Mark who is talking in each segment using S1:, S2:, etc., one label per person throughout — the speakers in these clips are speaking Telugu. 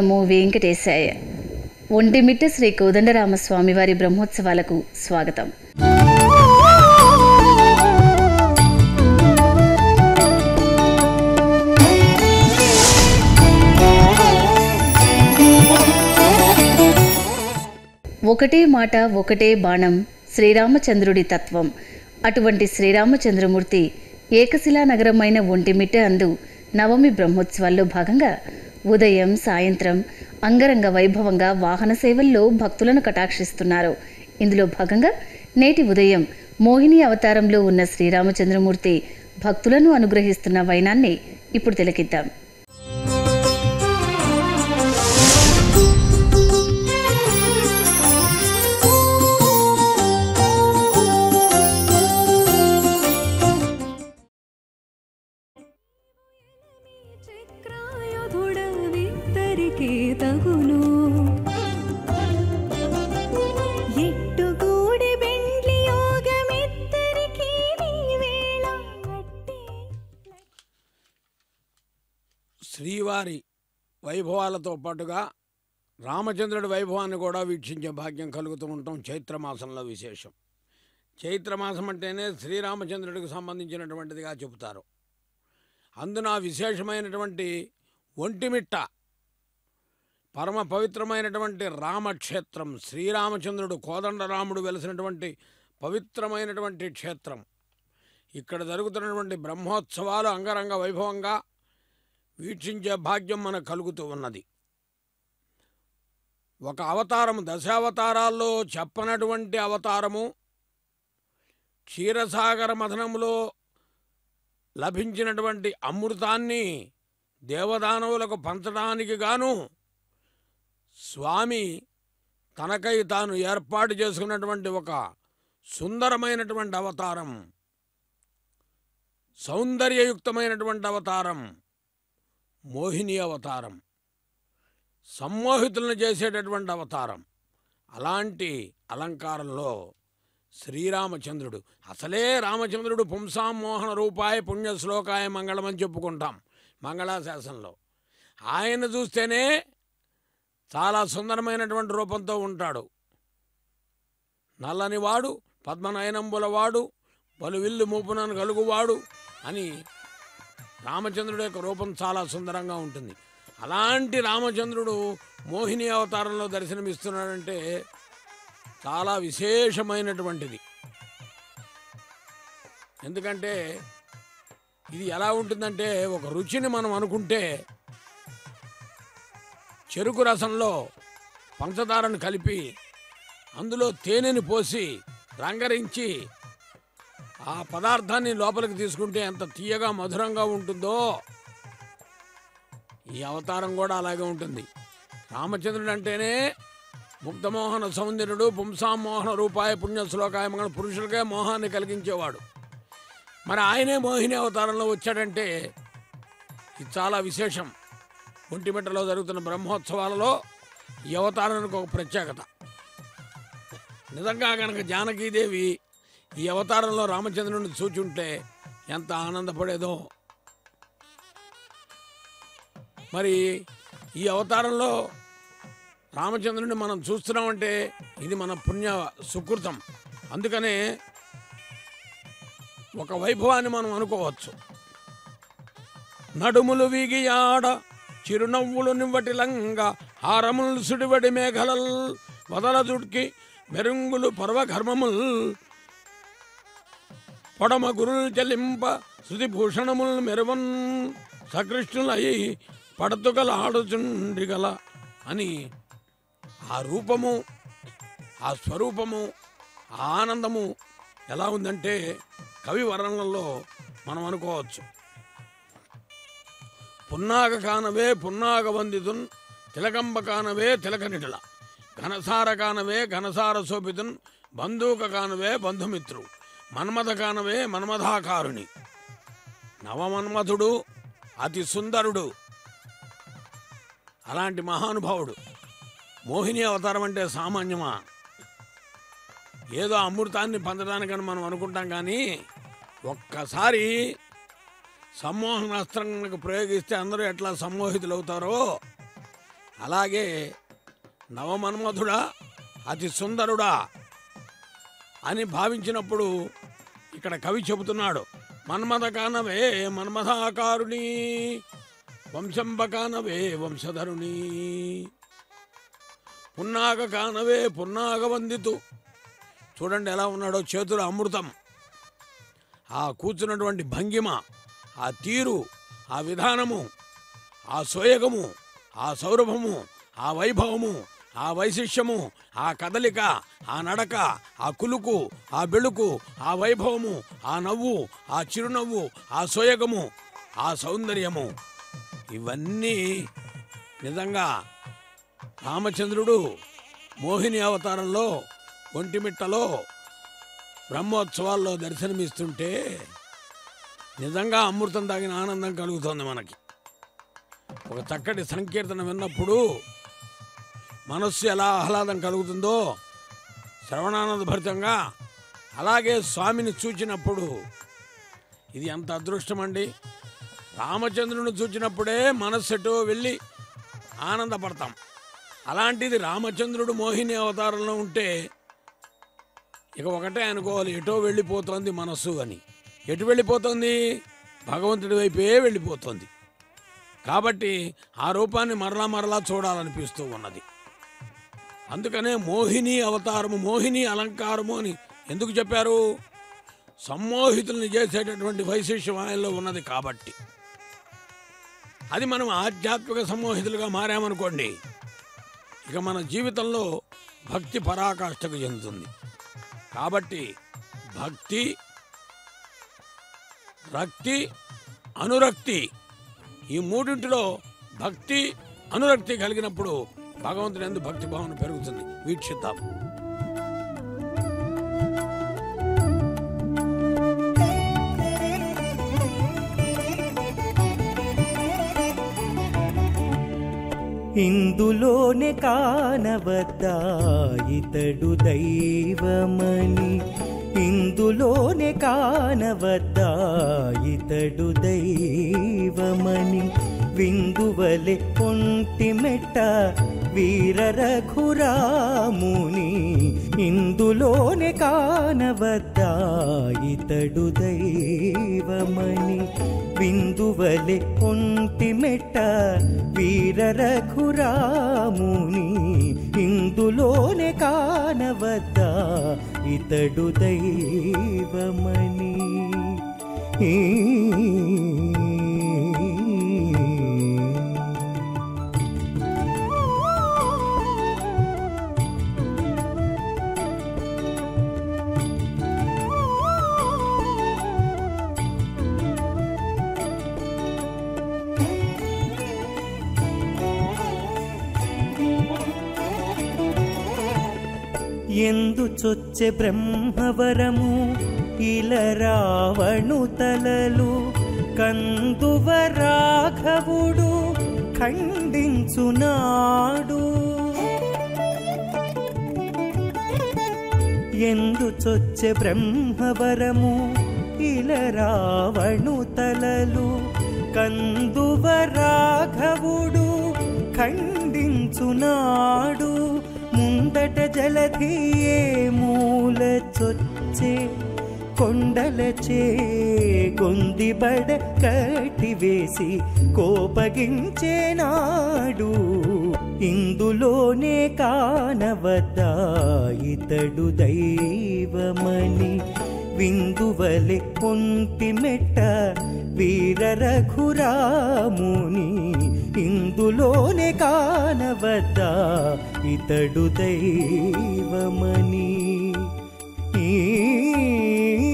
S1: ఓం నమో వెంకటేశాయ. ఒంటిమిట్ట శ్రీ కోదండరామస్వామి వారి బ్రహ్మోత్సవాలకు స్వాగతం. ఒకటే మాట ఒకటే బాణం శ్రీరామచంద్రుడి తత్వం. అటువంటి శ్రీరామచంద్రమూర్తి ఏకశిలా నగరమైన ఒంటిమిట్ట అందు నవమి బ్రహ్మోత్సవాల్లో భాగంగా ఉదయం సాయంత్రం అంగరంగ వైభవంగా వాహన సేవల్లో భక్తులను కటాక్షిస్తున్నారు. ఇందులో భాగంగా నేటి ఉదయం మోహిని అవతారంలో ఉన్న శ్రీరామచంద్రమూర్తి భక్తులను అనుగ్రహిస్తున్న వైనాన్ని ఇప్పుడు తిలకిద్దాం.
S2: చక్రాయుధుడవిద్దరికీ తగును.
S3: శ్రీవారి వైభవాలతో పాటుగా రామచంద్రుడి వైభవాన్ని కూడా వీక్షించే భాగ్యం కలుగుతూ ఉంటాం చైత్రమాసంలో విశేషం. చైత్రమాసం అంటేనే శ్రీరామచంద్రుడికి సంబంధించినటువంటిదిగా చెబుతారు. అందున విశేషమైనటువంటి ఒంటిమిట్ట పరమ పవిత్రమైనటువంటి రామక్షేత్రం శ్రీరామచంద్రుడు కోదండరాముడు వెలిసినటువంటి పవిత్రమైనటువంటి క్షేత్రం. ఇక్కడ జరుగుతున్నటువంటి బ్రహ్మోత్సవాలు అంగరంగ వైభవంగా వీక్షించే భాగ్యం మనకు కలుగుతూ ఉన్నది. ఒక అవతారం దశావతారాల్లో చెప్పనటువంటి అవతారము క్షీరసాగర మథనములో లభించినటువంటి అమృతాన్ని దేవదానవులకు పంచడానికి గాను స్వామి తనకై తాను ఏర్పాటు చేసుకున్నటువంటి ఒక సుందరమైనటువంటి అవతారం సౌందర్యయుక్తమైనటువంటి అవతారం మోహిని అవతారం సమ్మోహితులను చేసేటటువంటి అవతారం. అలాంటి అలంకారంలో శ్రీరామచంద్రుడు అసలే రామచంద్రుడు పుంసామోహన రూపాయ పుణ్యశ్లోకాయ మంగళమని చెప్పుకుంటాం మంగళాశాసనంలో. ఆయన చూస్తేనే చాలా సుందరమైనటువంటి రూపంతో ఉంటాడు. నల్లని వాడు పద్మనయనంబుల వాడు పలువిల్లు మూపునను కలుగువాడు అని రామచంద్రుడు యొక్క రూపం చాలా సుందరంగా ఉంటుంది. అలాంటి రామచంద్రుడు మోహిని అవతారంలో దర్శనమిస్తున్నాడంటే చాలా విశేషమైనటువంటిది. ఎందుకంటే ఇది ఎలా ఉంటుందంటే ఒక రుచిని మనం అనుకుంటే చెరుకు రసంలో పంచదారను కలిపి అందులో తేనెని పోసి రంగరించి ఆ పదార్థాన్ని లోపలికి తీసుకుంటే ఎంత తీయగా మధురంగా ఉంటుందో ఈ అవతారం కూడా అలాగే ఉంటుంది. రామచంద్రుడు అంటేనే ముగ్ధమోహన సౌందర్యుడు పుంసామోహన రూపాయ పుణ్య శ్లోకాయ మంగళ పురుషులకే మోహాన్ని కలిగించేవాడు. మరి ఆయనే మోహిని అవతారంలో వచ్చాడంటే ఇది చాలా విశేషం. ఒంటిమిట్టలో జరుగుతున్న బ్రహ్మోత్సవాలలో ఈ అవతారానికి ఒక ప్రత్యేకత. నిజంగా కనుక జానకీదేవి ఈ అవతారంలో రామచంద్రుడిని చూచుంటే ఎంత ఆనందపడేదో. మరి ఈ అవతారంలో రామచంద్రుడిని మనం చూస్తున్నామంటే ఇది మన పుణ్య సుకృతం. అందుకనే ఒక వైభవాన్ని మనం అనుకోవచ్చు. నడుములు వీగియాడ చిరునవ్వులు నివ్వటి లంగా హారములు సుడివడి మేఘలల్ వదల దుడ్కి మెరుంగులు పర్వఘర్మముల్. పొడమ గురుల్ చెల్లింప శృతిభూషణముల్ మెరువన్ సకృష్ణులై పడతుగల ఆడుచుండిగల అని ఆ రూపము ఆ స్వరూపము ఆ ఆనందము ఎలా ఉందంటే కవి వర్ణనలో మనం అనుకోవచ్చు. పున్నాగ కానవే పున్నాగ వందితున్ తిలకంబ కానవే తిలక నిడల ఘనసార కానవే ఘనసార శోభితున్ బంధూక కానవే బంధుమిత్రు మన్మథ కానవే మన్మథాకారుని. నవమన్మథుడు అతి సుందరుడు అలాంటి మహానుభావుడు. మోహిని అవతారం అంటే సామాన్యమా? ఏదో అమృతాన్ని పొందడానికని మనం అనుకుంటాం కానీ ఒక్కసారి సమ్మోహనాస్త్రానికి ప్రయోగిస్తే అందరూ ఎట్లా సమ్మోహితులవుతారో. అలాగే నవమన్మధుడా అతి సుందరుడా అని భావించినప్పుడు ఇక్కడ కవి చెబుతున్నాడు మన్మథ కానవే మన్మథాకారుణి వంశంబ కానవే వంశధరుణి. పున్నాగ కానవే పున్నాగ వందితు. చూడండి ఎలా ఉన్నాడో చేతుల అమృతం. ఆ కూర్చున్నటువంటి భంగిమ. ఆ తీరు ఆ విధానము ఆ సోయగము ఆ సౌరభము ఆ వైభవము ఆ వైశిష్యము ఆ కదలిక ఆ నడక ఆ కులుకు ఆ బెళుకు ఆ వైభవము ఆ నవ్వు ఆ చిరునవ్వు ఆ సోయగము ఆ సౌందర్యము. ఇవన్నీ నిజంగా రామచంద్రుడు మోహిని అవతారంలో ఒంటిమిట్టలో బ్రహ్మోత్సవాల్లో దర్శనమిస్తుంటే నిజంగా అమృతం తాగిన ఆనందం కలుగుతోంది మనకి. ఒక చక్కటి సంకీర్తన విన్నప్పుడు మనస్సు ఎలా ఆహ్లాదం కలుగుతుందో శ్రవణానంద భరితంగా అలాగే స్వామిని చూచినప్పుడు ఇది ఎంత అదృష్టం అండి రామచంద్రుని చూచినప్పుడే మనస్సు ఎటో వెళ్ళి ఆనందపడతాం. అలాంటిది రామచంద్రుడు మోహిని అవతారంలో ఉంటే ఇక ఒకటే అనుకోవాలి ఎటో వెళ్ళిపోతోంది మనస్సు అని. ఎటు వెళ్ళిపోతుంది? భగవంతుడి వైపే వెళ్ళిపోతుంది. కాబట్టి ఆ రూపాన్ని మరలా మరలా చూడాలనిపిస్తూ ఉన్నది. అందుకనే మోహిని అవతారము మోహిని అలంకారము అని ఎందుకు చెప్పారు? సమ్మోహితుల్ని చేసేటటువంటి వైశిష్యం ఆయనలో ఉన్నది కాబట్టి. అది మనం ఆధ్యాత్మిక సమ్మోహితులుగా మారామనుకోండి ఇక మన జీవితంలో భక్తి పరాకాష్ఠకు చెందుతుంది. కాబట్టి భక్తి రక్తి అనురక్తి. ఈ మూడింటిలో భక్తి అనురక్తి కలిగినప్పుడు భగవంతుని ఎందు భక్తి భావన పెరుగుతుంది. వీక్షిద్దాం.
S4: ఇందులోనే కానవద్దా ఇతడు దైవమని. ఇందులోనే కానవద్దా ఇతడు దైవమని విందువలె పొంటి మెట్ట వీర రఘురాముని ఇందులోనే కానవద్దా ఇతడు దైవమని విందువలె పొంటి మెట్ట వీర రఘురాముని ఇందులోనే కానవద్దా ఇతడు దైవమని ఈ చొచ్చె బ్రహ్మవరము ఇల రావణు తలలు. కందువ రాఘవుడు ఖండించునాడు ఎందు చొచ్చే బ్రహ్మవరము ఇల రావణు తలలు. కందువ రాఘవుడు ఖండించునాడు ముందట జలధియే మూల చొచ్చే కొండలచే గొందిబడ కట్టివేసి కోపగించేనాడు ఇందులోనే కానవద్దా ఇతడు దైవమని విందువలె పొంటి మెట్ట వీర రఘురాముని ఇందులోనే కానవద్దా ఇతడు దైవమని. ఈ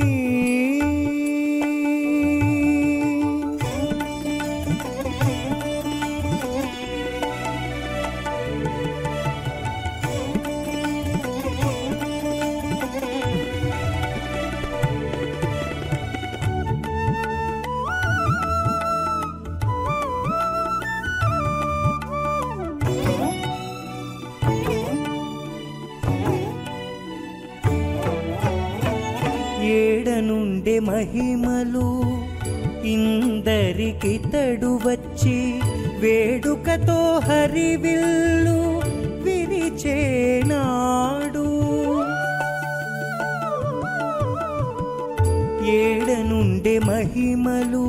S4: మహిమలు ఇందరికి తడు వచ్చి వేడుకతో హరివిల్లు విరిచేనాడు. ఏడనుండే మహిమలు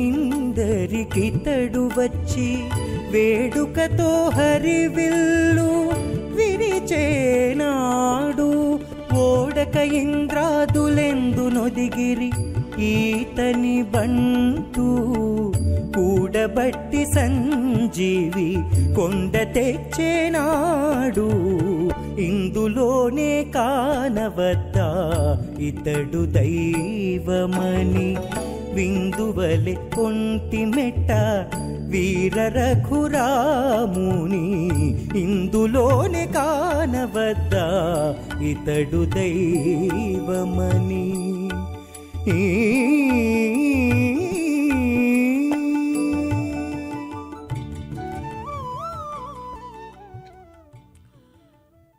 S4: ఇందరికితడు వచ్చి వేడుకతో హరివిల్లు విరిచేనాడు. ఓడక ఇంద్రాదులెందు నొదిగిరి ఈతని బంటూ కూడబట్టి సంజీవి కొండ తెచ్చేనాడు. ఇందులోనే కానవద్దా ఇతడు దైవమని విందువలె కొంటి మెట్ట వీర రఘురాముని ఇందులోనే కానవద్దా ఇతడు దైవమని.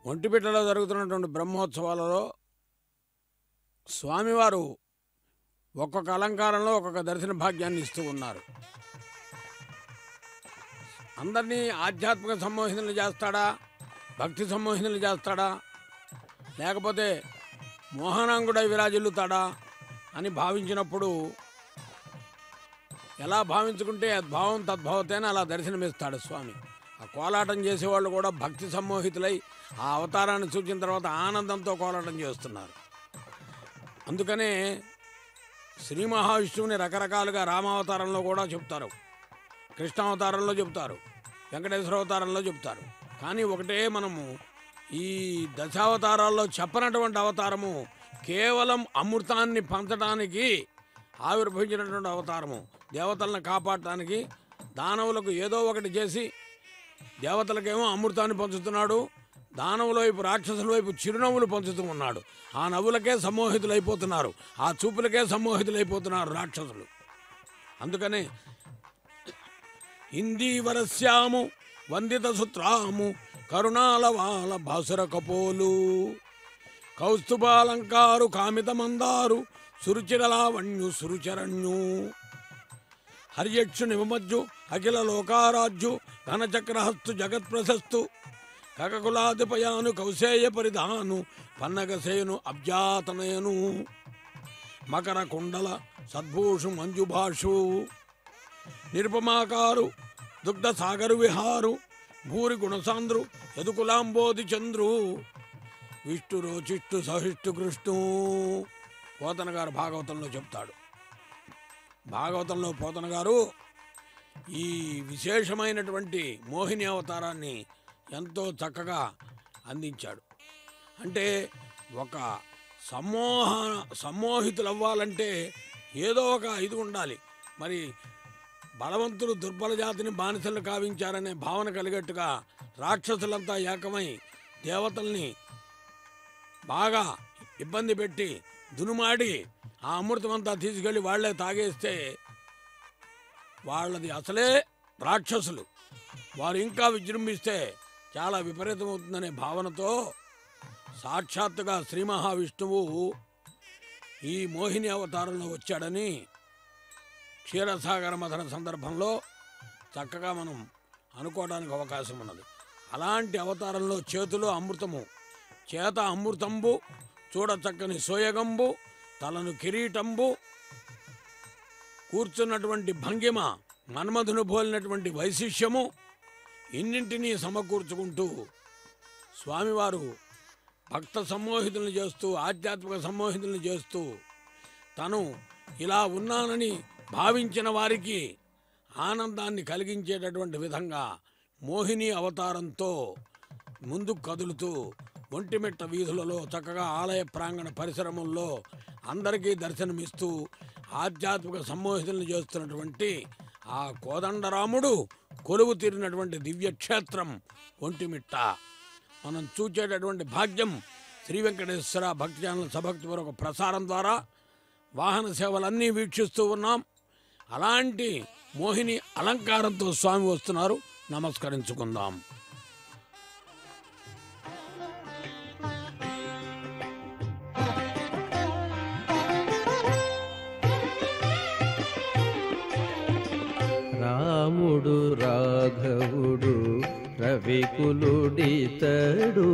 S5: ఒంటిపిట్టలో జరుగుతున్నటువంటి బ్రహ్మోత్సవాలలో స్వామివారు ఒక్కొక్క అలంకారంలో ఒక్కొక్క దర్శన భాగ్యాన్ని ఇస్తూ ఉన్నారు. అందరినీ ఆధ్యాత్మిక సమ్మోహితులు చేస్తాడా? భక్తి సమ్మోహితులు చేస్తాడా? లేకపోతే మోహనాంగుడై విరాజిల్లుతాడా? అని భావించినప్పుడు ఎలా భావించుకుంటే భావం తద్భావతేనే అలా దర్శనమిస్తాడు స్వామి. ఆ కోలాటం చేసేవాళ్ళు కూడా భక్తి సమ్మోహితులై ఆ అవతారాన్ని చూచిన తర్వాత ఆనందంతో కోలాటం చేస్తున్నారు. అందుకనే శ్రీ మహావిష్ణువుని రకరకాలుగా రామావతారంలో కూడా చెప్తారు. కృష్ణావతారంలో చెప్తారు. వెంకటేశ్వర అవతారంలో చెప్తారు. కానీ ఒకటే మనము ఈ దశావతారాల్లో చెప్పనటువంటి అవతారము కేవలం అమృతాన్ని పంచడానికి ఆవిర్భవించినటువంటి అవతారము. దేవతలను కాపాడటానికి దానవులకు ఏదో ఒకటి చేసి దేవతలకేమో అమృతాన్ని పంచుతున్నాడు. దానవుల వైపు రాక్షసుల వైపు చిరునవ్వులు పంచుతూ ఉన్నాడు. ఆ నవ్వులకే సమ్మోహితులైపోతున్నారు. ఆ చూపులకే సమ్మోహితులైపోతున్నారు రాక్షసులు. అందుకనే ఇందీవరస్యాము వందిత సూత్రాము కరుణాలవాల భాసుర కపోలు కౌస్తుభాలంకారు కామిత మందారు సురుచిరలావణ్యు సురుచరణ్యు హర్యక్షు నిమజ్జు అఖిల లోకారాజ్యు ఘనచక్రహస్తు జగత్ప్రశస్తు కకకులాదిపయాను కౌశేయ పరిధాను పన్నగసేను అబ్జాతనయను. మకర కుండల సద్భూషు మంజుభాషు. నిరుపమాకారు దుగ్ధ సాగరు విహారు భూరి గుణసాంద్రు యదుకులాంబోధి చంద్రు. విష్ణు రోచిష్టు సహిష్టు కృష్ణు. పోతన గారు భాగవతంలో చెప్తాడు. భాగవతంలో పోతన గారు ఈ విశేషమైనటువంటి మోహిని అవతారాన్ని ఎంతో చక్కగా అందించాడు. అంటే ఒక సమ్మోహ సమ్మోహితులు అవ్వాలంటే ఏదో ఒక ఇది ఉండాలి. మరి బలవంతులు దుర్బల జాతిని బానిసలు కావించారనే భావన కలిగట్టుగా రాక్షసులంతా ఏకమై దేవతల్ని బాగా ఇబ్బంది పెట్టి దునుమాడి ఆ అమృతమంతా తీసుకెళ్ళి వాళ్ళే తాగేస్తే వాళ్ళది అసలే రాక్షసులు. వారు ఇంకా విజృంభిస్తే చాలా విపరీతమవుతుందనే భావనతో సాక్షాత్తుగా శ్రీ మహావిష్ణువు ఈ మోహిని అవతారంలో వచ్చాడని క్షీరసాగర మథన సందర్భంలో చక్కగా మనం అనుకోవడానికి అవకాశం ఉన్నది. అలాంటి అవతారంలో చేతిలో అమృతము. చేత అమృతంబు చూడచక్కని సోయగంబు తలను కిరీటంబు కూర్చున్నటువంటి భంగిమ మన్మధును పోలినటువంటి వైశిష్యము ఇన్నింటినీ సమకూర్చుకుంటూ స్వామివారు భక్త సమ్మోహితులను చేస్తూ ఆధ్యాత్మిక సమ్మోహితులను చేస్తూ తను ఇలా ఉన్నానని భావించిన వారికి ఆనందాన్ని కలిగించేటటువంటి విధంగా మోహిని అవతారంతో ముందుకు కదులుతూ ఒంటిమిట్ట వీధులలో చక్కగా ఆలయ ప్రాంగణ పరిసరముల్లో అందరికీ దర్శనమిస్తూ ఆధ్యాత్మిక సమ్మోహితులను చేస్తున్నటువంటి ఆ కోదండరాముడు కొలువు తీరినటువంటి దివ్యక్షేత్రం ఒంటిమిట్ట. మనం చూచేటటువంటి భాగ్యం శ్రీ వెంకటేశ్వర భక్తి ఛానల్ సభక్తిపూర్వక ప్రసారం ద్వారా వాహన సేవలన్నీ వీక్షిస్తూ ఉన్నాం. అలాంటి మోహిని అలంకారంతో స్వామి వస్తున్నారు. నమస్కరించుకుందాం. వికులుడితడు.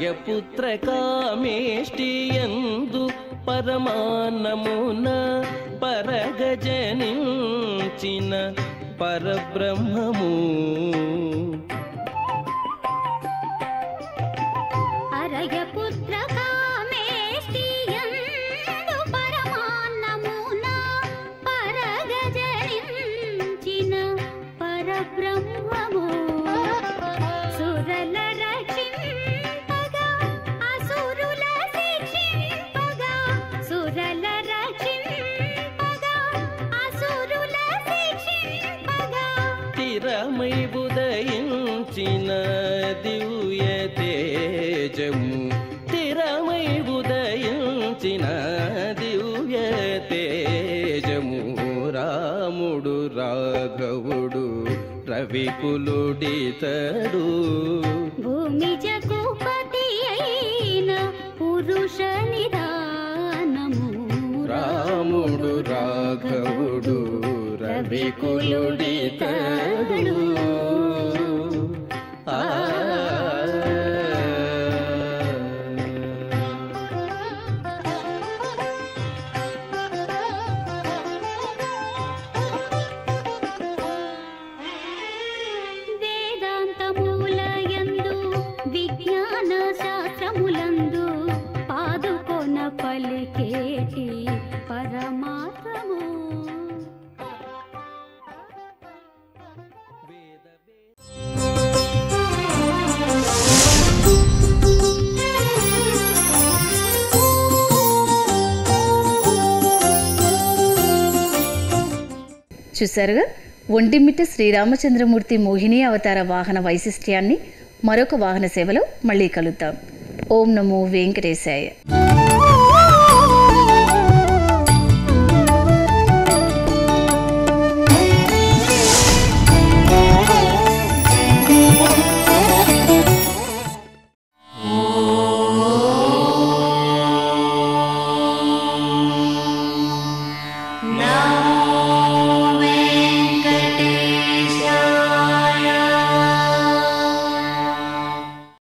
S5: రాయపుత్ర కామేష్టి ఎందు పరమాన్నమున పరగజనించిన పరబ్రహ్మము. తేజము తిరమై ఉదయించిన దివ్య తేజము. రాముడు రాఘవుడు రవికులుడితడు
S6: భూమి జగుపతి అయిన పురుష నిదానము.
S5: రాముడు రాఘవుడు రవికులుడితడు
S1: చూశారుగా? ఒంటిమిట్ట శ్రీరామచంద్రమూర్తి మోహిని అవతార వాహన వైశిష్ట్యాన్ని మరొక వాహన సేవలో మళ్ళీ కలుద్దాం. ఓం నమో వెంకటేశాయ.